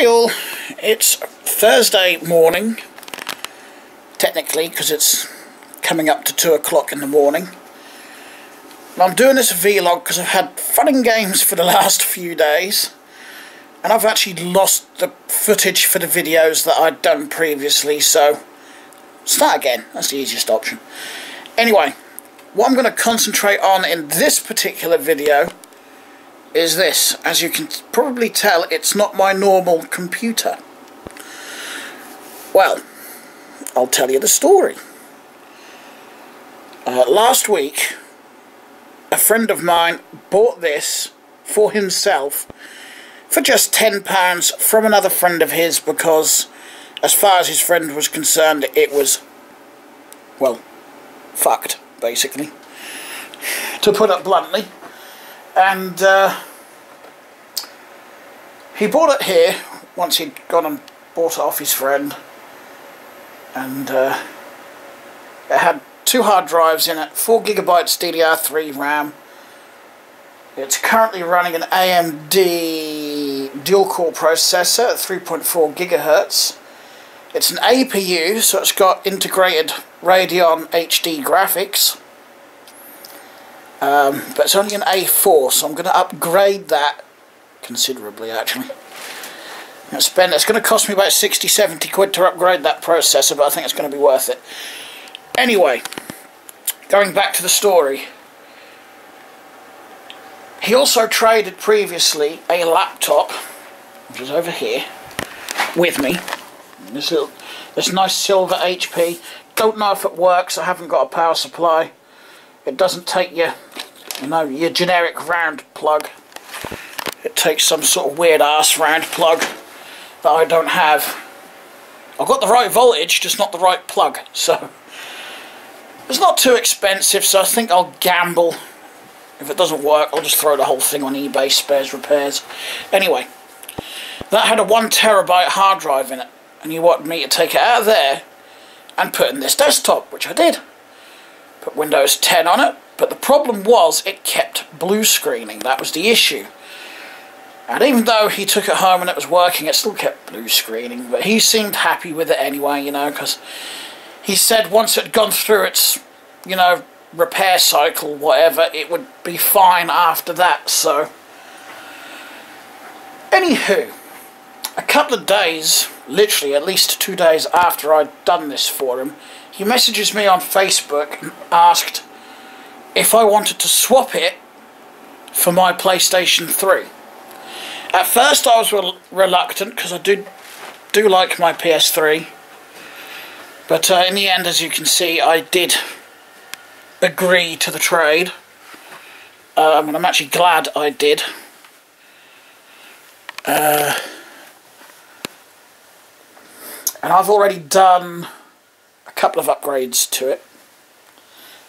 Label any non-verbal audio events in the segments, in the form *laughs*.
Hey all, it's Thursday morning, technically, because it's coming up to 2 o'clock in the morning. And I'm doing this vlog because I've had fun and games for the *laughs* last few days. And I've actually lost the footage for the videos that I'd done previously, so start again, that's the easiest option. Anyway, what I'm going to concentrate on in this particular video is this. As you can probably tell, it's not my normal computer. Well, I'll tell you the story. Uh, last week, a friend of mine bought this for himself for just £10 from another friend of his because, as far as his friend was concerned, it was, well, fucked, basically. To put it bluntly and uh, he bought it here once he'd gone and bought it off his friend. And uh, it had two hard drives in it 4 gigabytes DDR3 RAM. It's currently running an AMD dual-core processor at 3.4 gigahertz. It's an APU so it's got integrated Radeon HD graphics. Um, but it's only an A4, so I'm going to upgrade that considerably actually. It's, spend, it's going to cost me about 60 70 quid to upgrade that processor, but I think it's going to be worth it. Anyway, going back to the story. He also traded previously a laptop, which is over here, with me. This, little, this nice silver HP. Don't know if it works, I haven't got a power supply. It doesn't take your, you know, your generic round plug. It takes some sort of weird ass round plug that I don't have. I've got the right voltage, just not the right plug. So it's not too expensive, so I think I'll gamble. If it doesn't work, I'll just throw the whole thing on eBay, spares repairs. Anyway, that had a one terabyte hard drive in it, and you wanted me to take it out of there and put in this desktop, which I did put Windows 10 on it, but the problem was it kept blue screening. That was the issue. And even though he took it home and it was working, it still kept blue screening. But he seemed happy with it anyway, you know, because he said once it had gone through its, you know, repair cycle, whatever, it would be fine after that, so... Anywho, a couple of days, literally at least two days after I'd done this for him, he messages me on Facebook and asked if I wanted to swap it for my PlayStation 3. At first I was re reluctant because I do, do like my PS3. But uh, in the end, as you can see, I did agree to the trade. Um, and I'm actually glad I did. Uh, and I've already done a couple of upgrades to it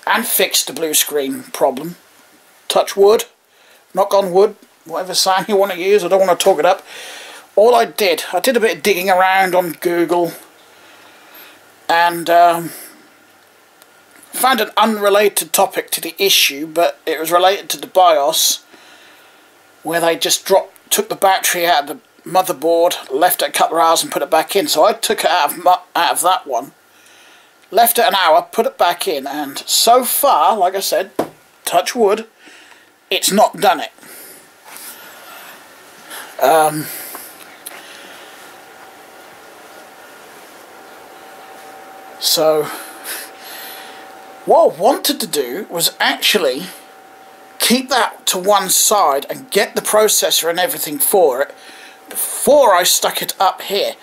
and fixed the blue screen problem. Touch wood, knock on wood, whatever sign you want to use, I don't want to talk it up. All I did, I did a bit of digging around on Google and um, found an unrelated topic to the issue, but it was related to the BIOS, where they just dropped, took the battery out of the motherboard, left it a couple of hours and put it back in. So I took it out of, out of that one left it an hour, put it back in, and so far, like I said, touch wood, it's not done it. Um, so, what I wanted to do was actually keep that to one side and get the processor and everything for it before I stuck it up here.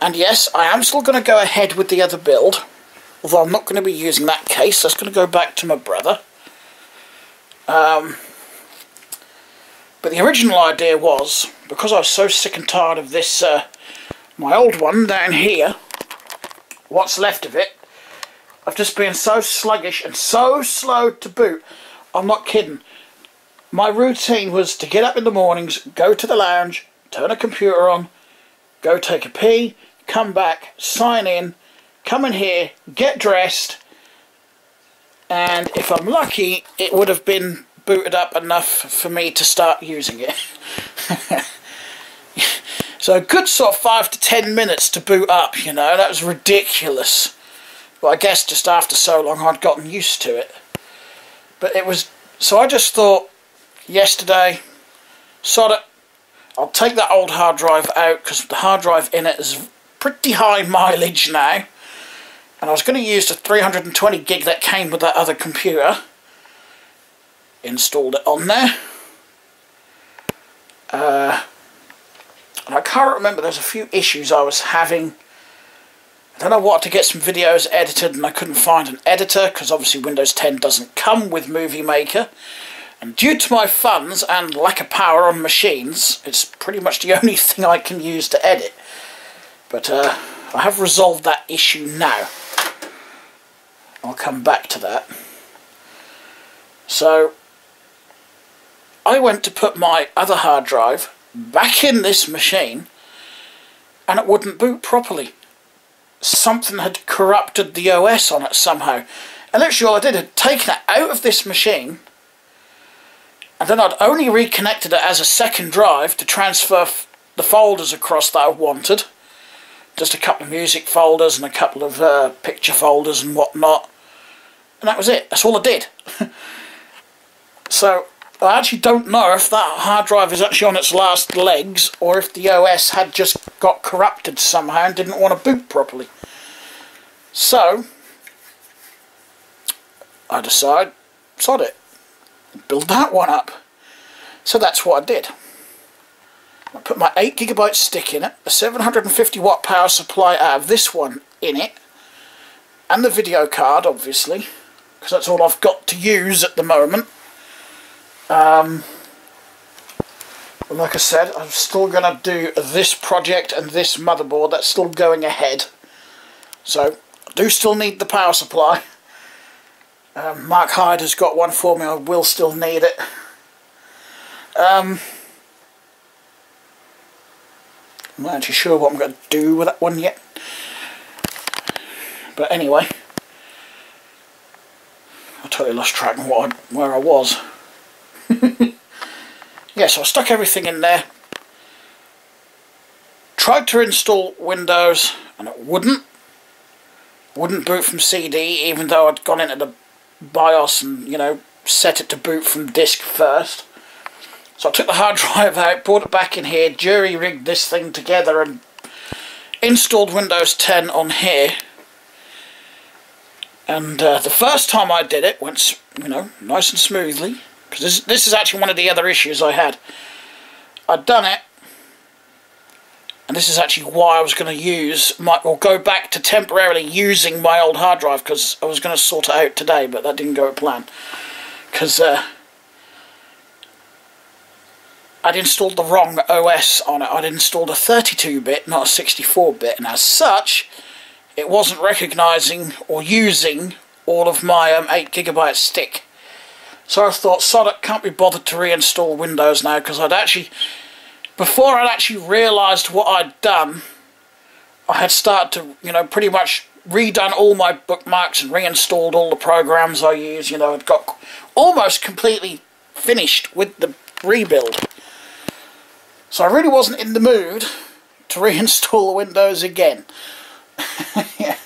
And yes, I am still going to go ahead with the other build although I'm not going to be using that case, that's going to go back to my brother. Um, but the original idea was, because I was so sick and tired of this, uh, my old one down here, what's left of it, I've just been so sluggish and so slow to boot. I'm not kidding. My routine was to get up in the mornings, go to the lounge, turn a computer on, go take a pee, come back, sign in, come in here, get dressed, and if I'm lucky, it would have been booted up enough for me to start using it. *laughs* So a good sort of five to ten minutes to boot up, you know, that was ridiculous. But I guess just after so long I'd gotten used to it. But it was, so I just thought yesterday, sod it, I'll take that old hard drive out because the hard drive in it is pretty high mileage now. And I was going to use the 320 gig that came with that other computer. Installed it on there. Uh, and I can't remember, there's a few issues I was having. I don't know what to get some videos edited and I couldn't find an editor because obviously Windows 10 doesn't come with Movie Maker. And due to my funds and lack of power on machines, it's pretty much the *laughs* only thing I can use to edit. But uh, I have resolved that issue now. I'll come back to that. So, I went to put my other hard drive back in this machine and it wouldn't boot properly. Something had corrupted the OS on it somehow. And literally all I did had taken it out of this machine and then I'd only reconnected it as a second drive to transfer the folders across that I wanted. Just a couple of music folders and a couple of uh, picture folders and whatnot. And that was it. That's all I did. *laughs* so I actually don't know if that hard drive is actually on its last legs or if the OS had just got corrupted somehow and didn't want to boot properly. So I decided, sod it build that one up. So that's what I did. I put my 8 gigabyte stick in it, a 750 watt power supply out of this one in it, and the video card obviously, because that's all I've got to use at the moment. Um, like I said, I'm still going to do this project and this motherboard, that's still going ahead. So, I do still need the power supply. Um, Mark Hyde has got one for me, I will still need it. Um, I'm not actually sure what I'm going to do with that one yet. But anyway, I totally lost track of I, where I was. *laughs* yeah, so I stuck everything in there. Tried to install Windows and it wouldn't. Wouldn't boot from CD even though I'd gone into the BIOS and, you know, set it to boot from disk first. So I took the hard *laughs* drive out, brought it back in here, jury rigged this thing together and installed Windows 10 on here. And uh, the first time I did it went, you know, nice and smoothly. Because this, this is actually one of the other issues I had. I'd done it and this is actually why I was going to use my or go back to temporarily using my old hard drive because I was going to sort it out today but that didn't go to plan. Because uh, I'd installed the wrong OS on it. I'd installed a 32-bit not a 64-bit and as such it wasn't recognizing or using all of my um, 8 gigabyte stick so I thought sod it can't be bothered to reinstall Windows now because I'd actually before I'd actually realised what I'd done, I had started to, you know, pretty much redone all my bookmarks and reinstalled all the programs I use. You know, I'd got almost completely finished with the rebuild. So I really wasn't in the mood to *laughs* reinstall Windows again. *laughs* yeah.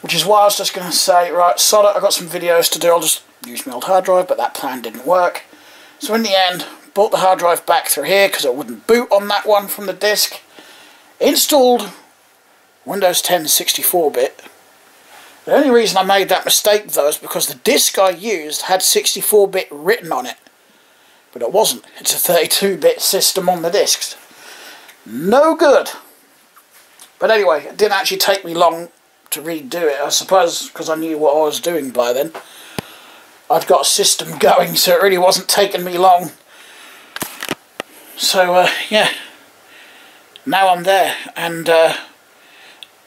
Which is why I was just going to say, right, sod it, I've got some videos to do, I'll just use my old hard drive, but that plan didn't work. So in the end, brought the hard drive back through here because it wouldn't boot on that one from the disk. Installed Windows 10 64-bit. The only reason I made that mistake though is because the disk I used had 64-bit written on it. But it wasn't. It's a 32-bit system on the discs. No good. But anyway, it didn't actually take me long to redo it. I suppose because I knew what I was doing by then. I'd got a system going, so it really wasn't taking me long so uh, yeah, now I'm there, and uh,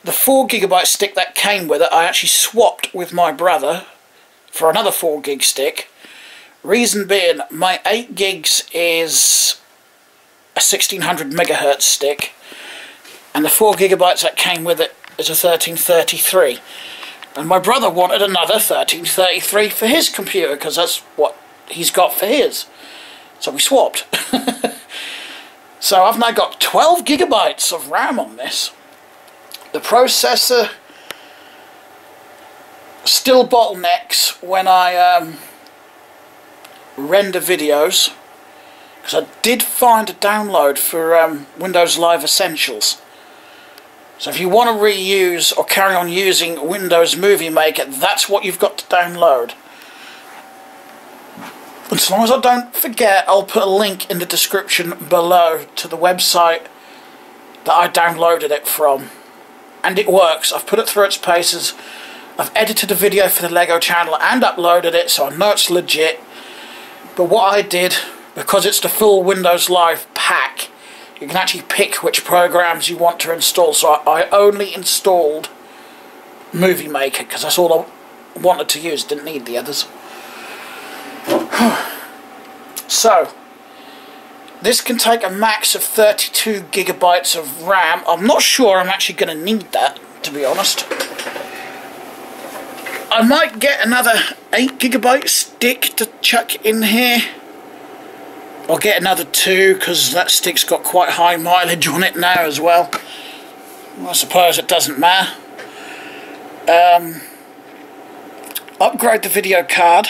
the 4 gigabyte stick that came with it, I actually swapped with my brother for another 4 gig stick. Reason being, my 8 gigs is a 1600 megahertz stick, and the 4 gigabytes that came with it is a 1333. And my brother wanted another 1333 for his computer, because that's what he's got for his. So we swapped. *laughs* So I've now got 12 gigabytes of RAM on this. The processor still bottlenecks when I um, render videos because I did find a download for um, Windows Live Essentials. So if you want to reuse or carry on using Windows Movie Maker, that's what you've got to download. As long as I don't forget, I'll put a link in the description below to the website that I downloaded it from. And it works. I've put it through its paces. I've edited a video for the LEGO channel and uploaded it, so I know it's legit. But what I did, because it's the full Windows Live pack, you can actually pick which programs you want to install. So I only installed Movie Maker, because that's all I wanted to use, didn't need the others. *sighs* so, this can take a max of 32 gigabytes of RAM. I'm not sure I'm actually going to need that, to be honest. I might get another 8 gigabyte stick to chuck in here. I'll get another 2 because that stick's got quite high mileage on it now as well. I suppose it doesn't matter. Um, upgrade the video card.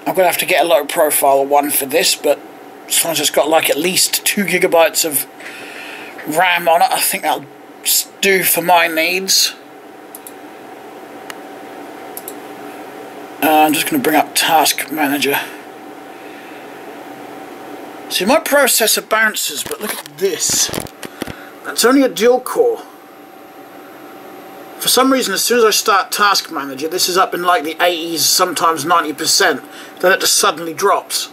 I'm going to have to get a low profile one for this, but as long as it's got like at least 2 gigabytes of RAM on it, I think that'll do for my needs. Uh, I'm just going to bring up Task Manager. See, my processor bounces, but look at this. That's only a dual core. For some reason, as soon as I start Task Manager, this is up in like the 80s, sometimes 90%, then it just suddenly drops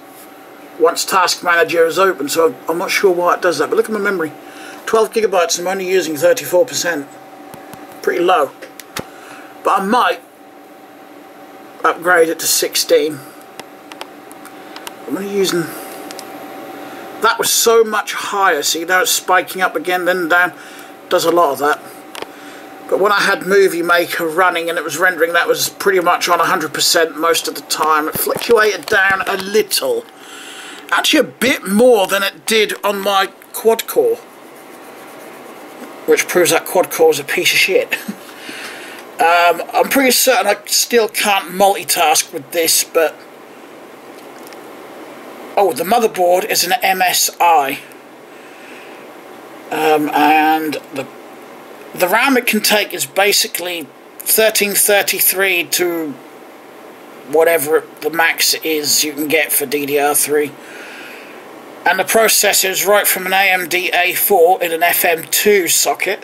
once Task Manager is open, so I'm not sure why it does that. But look at my memory. 12 gigabytes, I'm only using 34%. Pretty low. But I might upgrade it to 16. I'm only using... That was so much higher, see, now it's spiking up again, then down. Does a lot of that. But when I had Movie Maker running and it was rendering, that was pretty much on 100% most of the time. It fluctuated down a little. Actually a bit more than it did on my quad core. Which proves that quad core is a piece of shit. *laughs* um, I'm pretty certain I still can't multitask with this, but... Oh, the motherboard is an MSI. Um, and the the RAM it can take is basically 1333 to whatever the max is you can get for DDR3 and the processor is right from an AMD A4 in an FM2 socket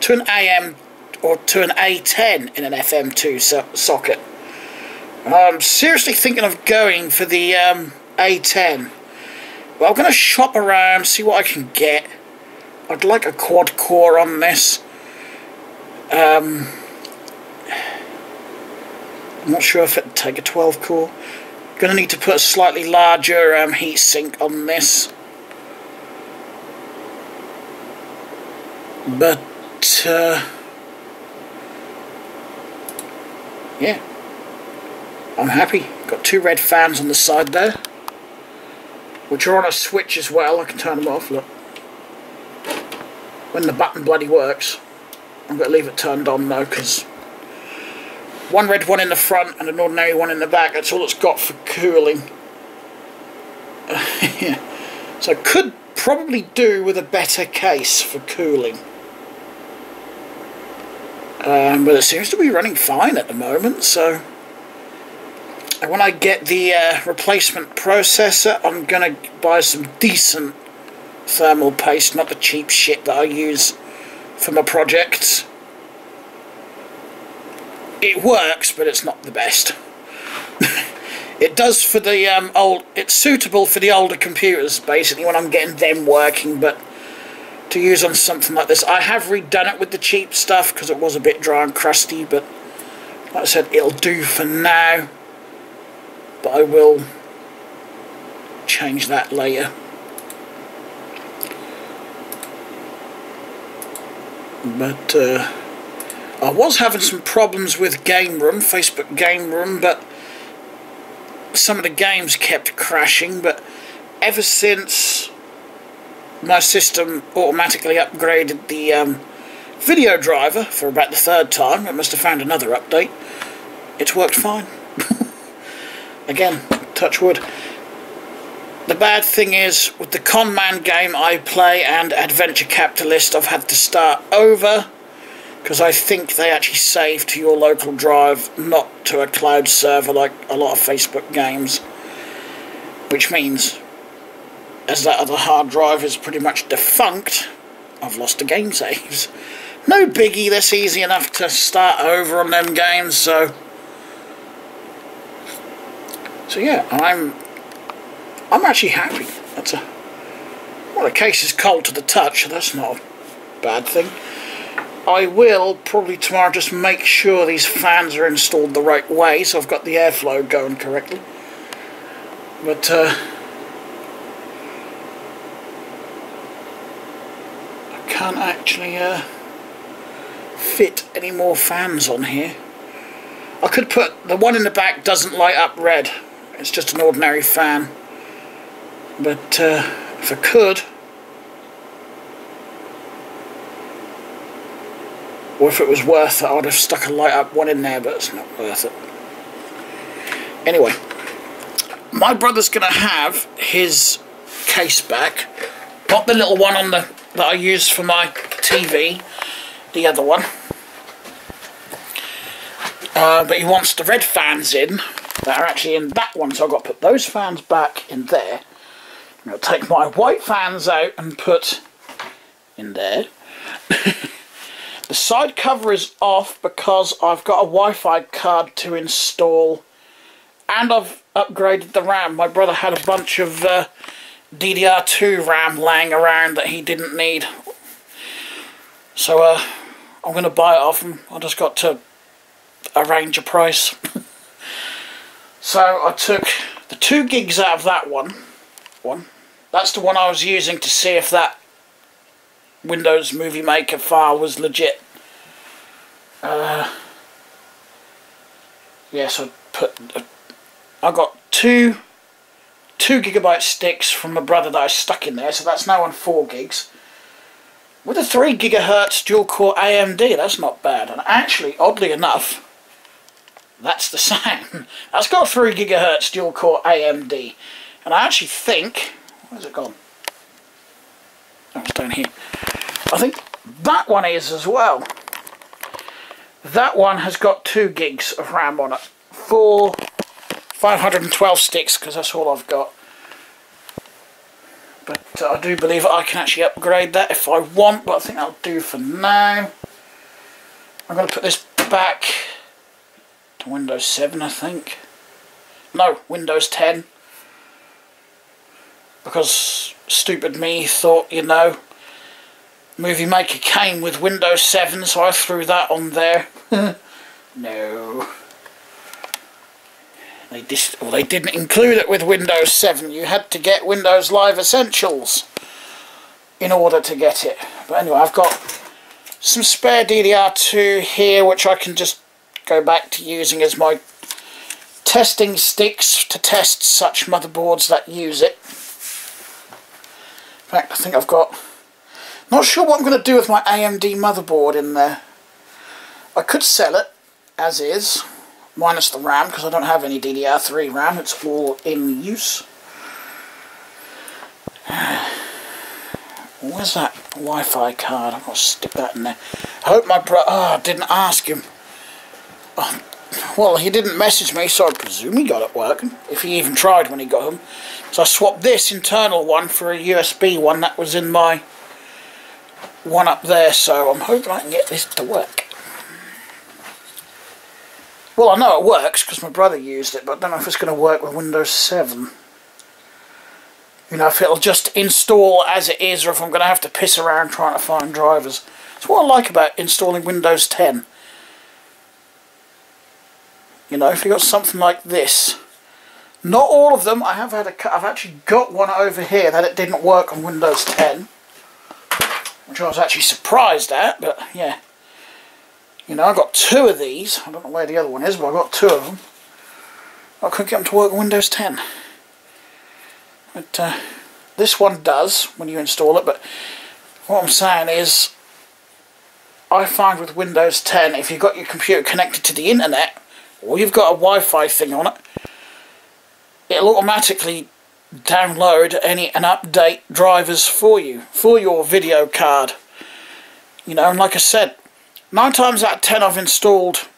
to an AM or to an A10 in an FM2 so socket I'm seriously thinking of going for the um, A10 but I'm going to shop around see what I can get I'd like a quad core on this um, I'm not sure if it'd take a 12 core. Gonna need to put a slightly larger um, heatsink on this. But, uh, yeah, I'm happy. Got two red fans on the side there, which are on a switch as well. I can turn them off, look. When the button bloody works. I'm going to leave it turned on though because one red one in the front and an ordinary one in the back, that's all it's got for cooling. *laughs* So could probably do with a better case for cooling. Um, but it seems to be running fine at the moment, so... When I get the uh, replacement processor, I'm going to buy some decent thermal paste, not the cheap shit that I use for my projects. It works, but it's not the best. *laughs* it does for the um, old. It's suitable for the older computers, basically, when I'm getting them working. But to use on something like this, I have redone it with the cheap stuff because it was a bit dry and crusty. But like I said, it'll do for now. But I will change that later. but uh, I was having some problems with Game Room, Facebook Game Room, but some of the games kept crashing, but ever since my system automatically upgraded the um, video driver for about the third time. It must have found another update. It's worked fine. Again, touch wood. The bad thing is, with the Conman game I play and Adventure Capitalist, I've had to start over because I think they actually save to your local drive, not to a cloud server like a lot of Facebook games. Which means, as that other hard drive is pretty much defunct, I've lost the game saves. *laughs* No biggie, that's easy enough to start over on them games, so... So yeah, I'm I'm actually happy. That's a well, the case is cold to the touch, that's not a bad thing. I will probably tomorrow just make sure these fans are installed the right way so I've got the airflow going correctly. But uh, I can't actually uh, fit any more fans on here. I could put the one in the back doesn't light up red. It's just an ordinary fan. But uh, if I could Or if it was worth it, I would have stuck a light up one in there, but it's not worth it. Anyway, my brother's going to have his case back. Not the little one on the that I use for my TV, the other one. Uh, but he wants the red fans in that are actually in that one, so I've got to put those fans back in there. I'm going to take my white fans out and put in there. *laughs* The side cover is off because I've got a Wi-Fi card to install and I've upgraded the RAM. My brother had a bunch of uh, DDR2 RAM laying around that he didn't need. So uh, I'm going to buy it off him. I just got to arrange a price. *laughs* so I took the 2 gigs out of that one. One. That's the one I was using to see if that Windows Movie Maker file was legit. Uh, yes, I put. I got two two gigabyte sticks from my brother that I stuck in there, so that's now on four gigs. With a three gigahertz dual core AMD, that's not bad. And actually, oddly enough, that's the same. that's got three gigahertz dual core AMD, and I actually think where's it gone? Oh, it's down here. I think that one is as well. That one has got 2 gigs of RAM on it. For 512 sticks, because that's all I've got. But uh, I do believe I can actually upgrade that if I want, but I think I'll do for now. I'm going to put this back to Windows 7, I think. No, Windows 10. Because stupid me thought, you know, Movie Maker came with Windows 7, so I threw that on there. *laughs* no. They, dis well, they didn't include it with Windows 7. You had to get Windows Live Essentials in order to get it. But anyway, I've got some spare DDR2 here, which I can just go back to using as my testing sticks to test such motherboards that use it. In fact, I think I've got not sure what I'm going to do with my AMD motherboard in there. I could sell it as is, minus the RAM, because I don't have any DDR3 RAM. It's all in use. *sighs* Where's that Wi-Fi card? I've got to stick that in there. I hope my bro... Oh, I didn't ask him. Oh, well, he didn't message me, so I presume he got it working. If he even tried when he got home. So I swapped this internal one for a USB one that was in my one up there, so I'm hoping I can get this to work. Well, I know it works because my brother used it, but I don't know if it's going to work with Windows 7. You know, if it'll just install as it is, or if I'm going to have to piss around trying to find drivers. That's what I like about installing Windows 10. You know, if you've got something like this. Not all of them. I have had a. I've actually got one over here that it didn't work on Windows 10 which I was actually surprised at, but yeah. You know, I got two of these. I don't know where the other one is, but I got two of them. I couldn't get them to work on Windows 10. But, uh, this one does when you install it, but what I'm saying is I find with Windows 10, if you've got your computer connected to the internet, or you've got a Wi-Fi thing on it, it'll automatically download any and update drivers for you, for your video card. You know, and like I said, nine times out of ten I've installed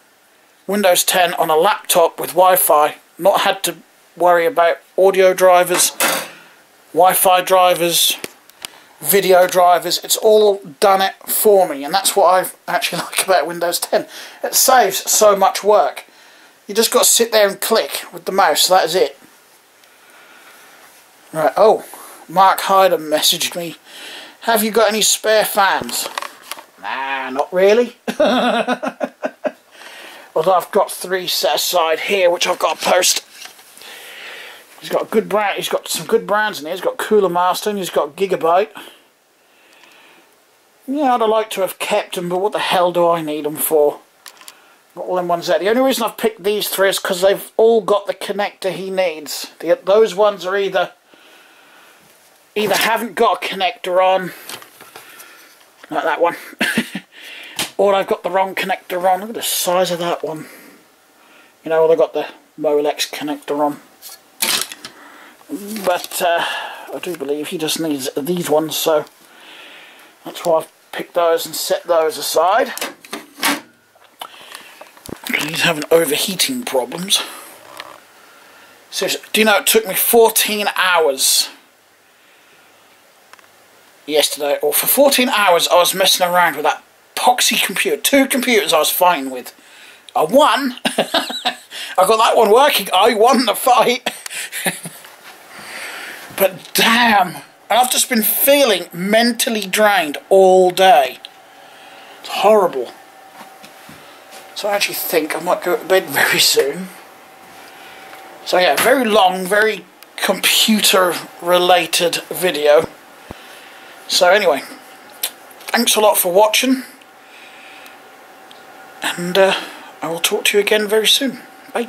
Windows 10 on a laptop with Wi-Fi, not had to worry about audio drivers, Wi-Fi drivers, video drivers. It's all done it for me, and that's what I actually *laughs* like about Windows 10. It saves so much work. You just got to sit there and click with the mouse. That is it. Right. Oh, Mark Hyder messaged me. Have you got any spare fans? Nah, not really. Although I've got three set aside here, which I've got to post He's got good brand. He's got some good brands in here. He's got Cooler Master and he's got Gigabyte. Yeah, I'd have liked to have kept them, but what the hell do I need them for? All them ones there. The only reason I've picked these three is because they've all got the connector he needs. The, those ones are either either haven't got a connector on, like that one, *laughs* or I've got the wrong connector on. Look at the size of that one. You know, they've got the Molex connector on but uh, I do believe he just needs these ones so that's why I've picked those and set those aside he's having overheating problems. So do you know it took me 14 hours yesterday or for 14 hours I was messing around with that poxy computer. Two computers I was fighting with. I won. *laughs* I got that one working. I won the fight. *laughs* But damn, I've just been feeling mentally drained all day. It's horrible. So I actually think I might go to bed very soon. So yeah, very long, very computer related video. So anyway, thanks a lot for watching. And uh, I will talk to you again very soon. Bye.